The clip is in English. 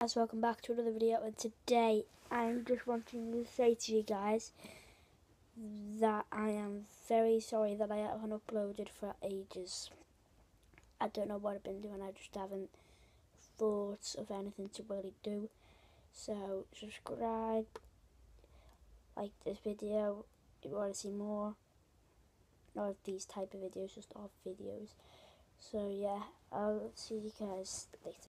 guys, welcome back to another video and today I'm just wanting to say to you guys that I am very sorry that I haven't uploaded for ages. I don't know what I've been doing, I just haven't thought of anything to really do. So subscribe, like this video if you want to see more. Not of these type of videos, just of videos. So yeah, I'll see you guys later.